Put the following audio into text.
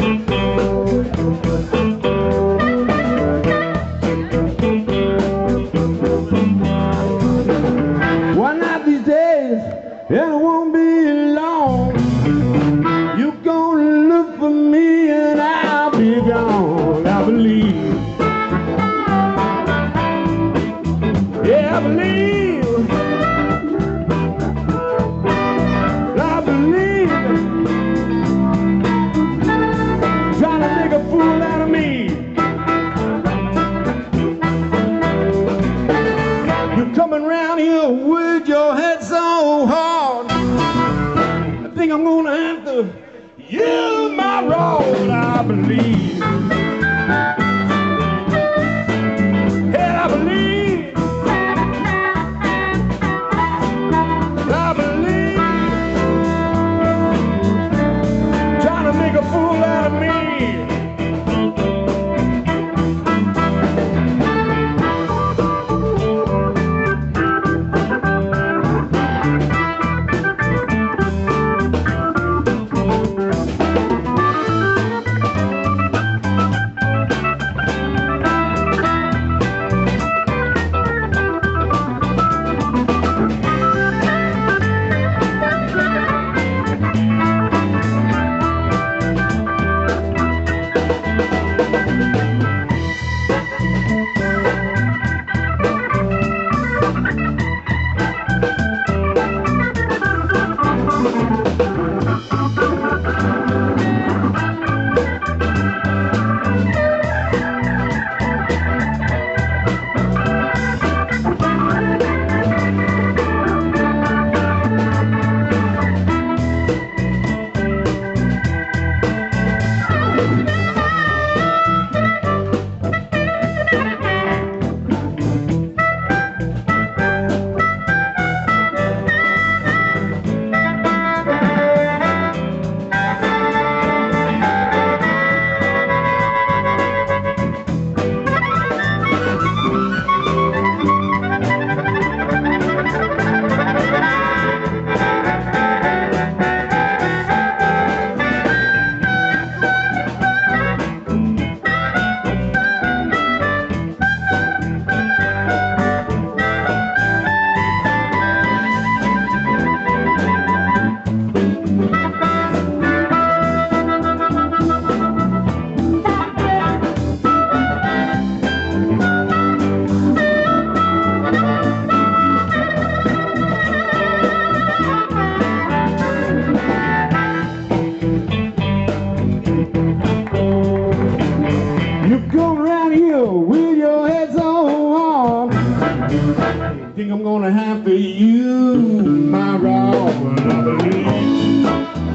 One of these days, it won't be You're here with your head so hard. I think I'm gonna have to use my road, I believe. Música You come around here with your heads so on. Think I'm gonna have to use my rod, but I believe.